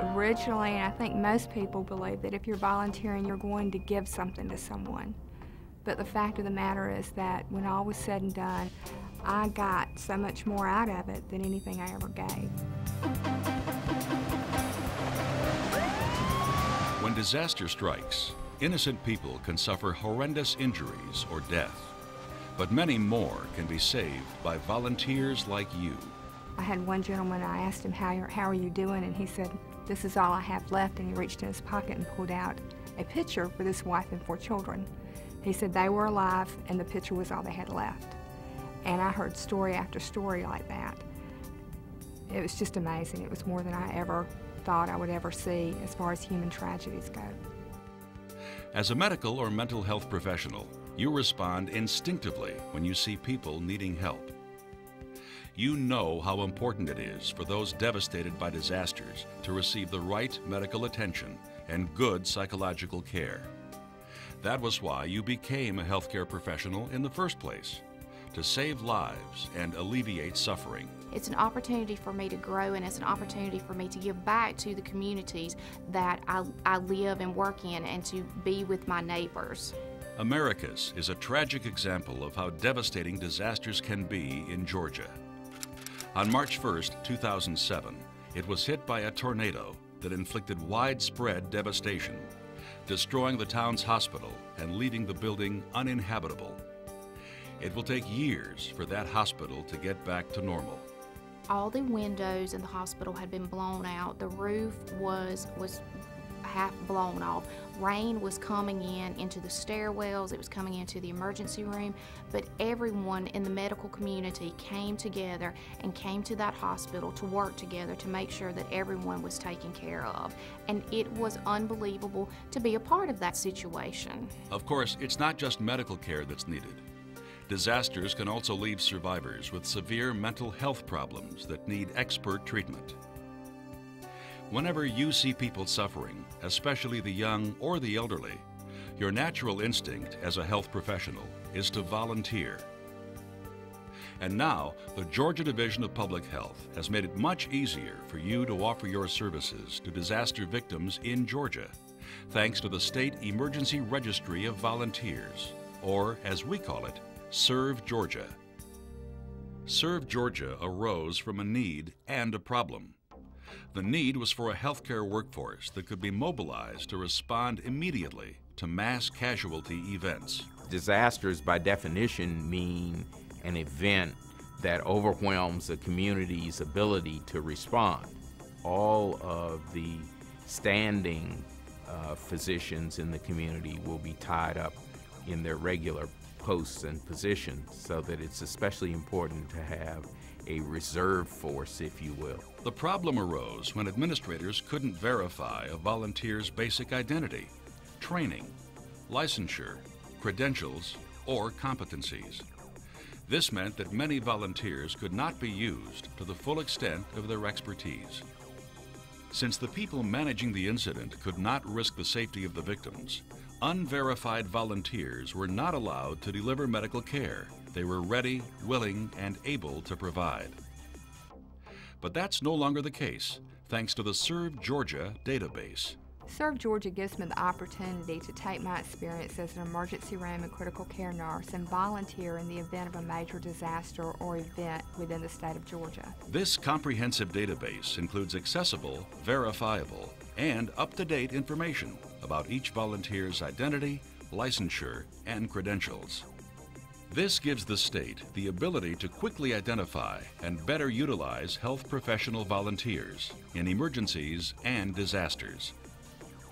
Originally, and I think most people believe that if you're volunteering, you're going to give something to someone. But the fact of the matter is that when all was said and done, I got so much more out of it than anything I ever gave. When disaster strikes, innocent people can suffer horrendous injuries or death. But many more can be saved by volunteers like you. I had one gentleman, I asked him, how, how are you doing? And he said, this is all I have left. And he reached in his pocket and pulled out a picture with his wife and four children. He said they were alive and the picture was all they had left. And I heard story after story like that. It was just amazing. It was more than I ever thought I would ever see as far as human tragedies go. As a medical or mental health professional, you respond instinctively when you see people needing help. You know how important it is for those devastated by disasters to receive the right medical attention and good psychological care. That was why you became a healthcare professional in the first place to save lives and alleviate suffering. It's an opportunity for me to grow and it's an opportunity for me to give back to the communities that I, I live and work in and to be with my neighbors. Americus is a tragic example of how devastating disasters can be in Georgia. On March 1, 2007, it was hit by a tornado that inflicted widespread devastation, destroying the town's hospital and leaving the building uninhabitable. It will take years for that hospital to get back to normal. All the windows in the hospital had been blown out. The roof was was half blown off. Rain was coming in into the stairwells, it was coming into the emergency room, but everyone in the medical community came together and came to that hospital to work together to make sure that everyone was taken care of. And it was unbelievable to be a part of that situation. Of course, it's not just medical care that's needed. Disasters can also leave survivors with severe mental health problems that need expert treatment. Whenever you see people suffering, especially the young or the elderly, your natural instinct as a health professional is to volunteer. And now, the Georgia Division of Public Health has made it much easier for you to offer your services to disaster victims in Georgia, thanks to the State Emergency Registry of Volunteers, or as we call it, Serve Georgia. Serve Georgia arose from a need and a problem. The need was for a healthcare workforce that could be mobilized to respond immediately to mass casualty events. Disasters, by definition, mean an event that overwhelms a community's ability to respond. All of the standing uh, physicians in the community will be tied up in their regular posts and positions so that it's especially important to have a reserve force, if you will. The problem arose when administrators couldn't verify a volunteer's basic identity, training, licensure, credentials, or competencies. This meant that many volunteers could not be used to the full extent of their expertise. Since the people managing the incident could not risk the safety of the victims, unverified volunteers were not allowed to deliver medical care they were ready, willing, and able to provide. But that's no longer the case, thanks to the Serve Georgia database. Serve Georgia gives me the opportunity to take my experience as an emergency room and critical care nurse and volunteer in the event of a major disaster or event within the state of Georgia. This comprehensive database includes accessible, verifiable, and up to date information about each volunteer's identity, licensure, and credentials. This gives the state the ability to quickly identify and better utilize health professional volunteers in emergencies and disasters.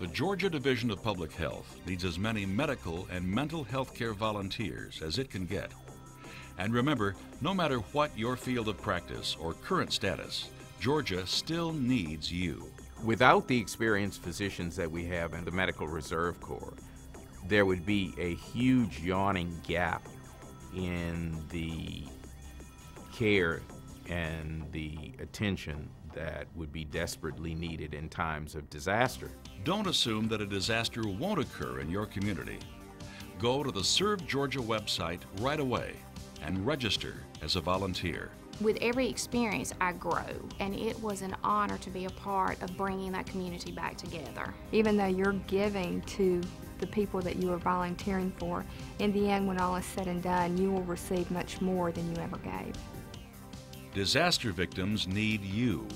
The Georgia Division of Public Health needs as many medical and mental health care volunteers as it can get. And remember, no matter what your field of practice or current status, Georgia still needs you. Without the experienced physicians that we have in the Medical Reserve Corps, there would be a huge yawning gap in the care and the attention that would be desperately needed in times of disaster. Don't assume that a disaster won't occur in your community. Go to the Serve Georgia website right away and register as a volunteer. With every experience, I grow, and it was an honor to be a part of bringing that community back together. Even though you're giving to the people that you are volunteering for, in the end, when all is said and done, you will receive much more than you ever gave. Disaster victims need you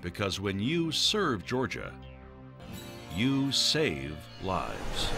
because when you serve Georgia, you save lives.